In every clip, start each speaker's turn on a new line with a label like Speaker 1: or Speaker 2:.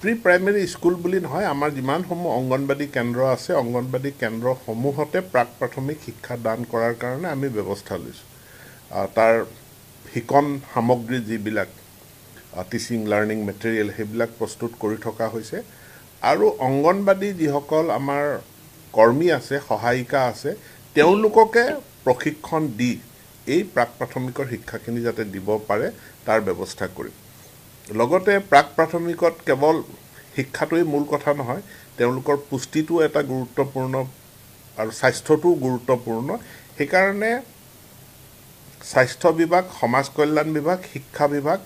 Speaker 1: Pre primary school বুলি নহয় আমাৰ যিমানসমূহ অংগনবাদী কেন্দ্ৰ আছে অংগনবাদী কেন্দ্ৰসমূহতে প্ৰাক প্ৰাথমিক শিক্ষা দান কৰাৰ কাৰণে আমি ব্যৱস্থা লৈছোঁ। তাৰ শিকন সামগ্ৰী যিবিলাক টিচিং লাৰ্ণিং মেটেৰিয়েল সেইবিলাক প্ৰস্তুত কৰি থকা হৈছে। আৰু অংগনবাদী যিসকল আমাৰ কৰ্মী আছে সহায়িকা আছে তেওঁলোককে প্ৰশিক্ষণ দি এই প্ৰাক প্ৰাথমিকৰ শিক্ষাখিনি যাতে দিব পাৰে তাৰ ব্যৱস্থা কৰিম। লগতে প্ৰাক প্ৰাথমিকত কেৱল শিক্ষাটোৱেই মূল কথা নহয় তেওঁলোকৰ পুষ্টিটো এটা গুৰুত্বপূৰ্ণ আৰু স্বাস্থ্যটোও গুৰুত্বপূৰ্ণ। সেইকাৰণে স্বাস্থ্য বিভাগ সমাজ কল্যাণ বিভাগ শিক্ষা বিভাগ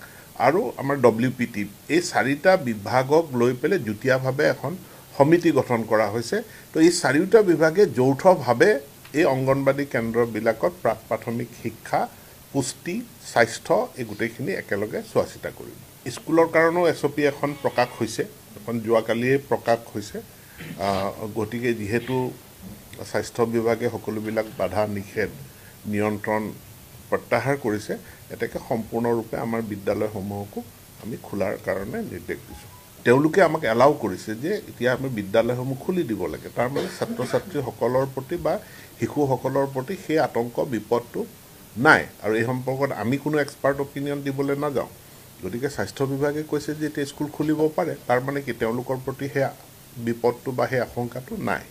Speaker 1: আৰু আমাৰ ডব্লিউ পি টি এই চাৰিটা বিভাগক লৈ পেলাই যুটীয়াভাৱে এখন সমিতি গঠন কৰা হৈছে। তো এই চাৰিওটা বিভাগে যৌথভাৱে এই অংগনবাদী কেন্দ্ৰবিলাকত প্ৰাক প্ৰাথমিক শিক্ষা পুষ্টি স্বাস্থ্য এই গোটেইখিনি একেলগে চোৱা চিতা কৰিব স্কুলৰ কাৰণেও এছ অ' পি এখন প্ৰকাশ হৈছে এখন যোৱাকালিয়ে প্ৰকাশ হৈছে। গতিকে যিহেতু স্বাস্থ্য বিভাগে সকলোবিলাক বাধা নিষেধ নিয়ন্ত্ৰণ প্ৰত্যাহাৰ কৰিছে এতেকে সম্পূৰ্ণৰূপে আমাৰ বিদ্যালয়সমূহকো আমি খোলাৰ কাৰণে নিৰ্দেশ দিছোঁ। তেওঁলোকে আমাক এলাউ কৰিছে যে এতিয়া আমি বিদ্যালয়সমূহ খুলি দিব লাগে। তাৰমানে ছাত্ৰ ছাত্ৰীসকলৰ প্ৰতি বা শিশুসকলৰ প্ৰতি সেই আতংক বিপদটো নাই। আৰু এই সম্পৰ্কত আমি কোনো এক্সপাৰ্ট অপিনিয়ন দিবলৈ নাযাওঁ। গতিকে স্বাস্থ্য বিভাগে কৈছে যে এতিয়া স্কুল খুলিব পাৰে। তাৰমানে কি তেওঁলোকৰ প্ৰতি সেই বিপদটো বা সেই আশংকাটো নাই।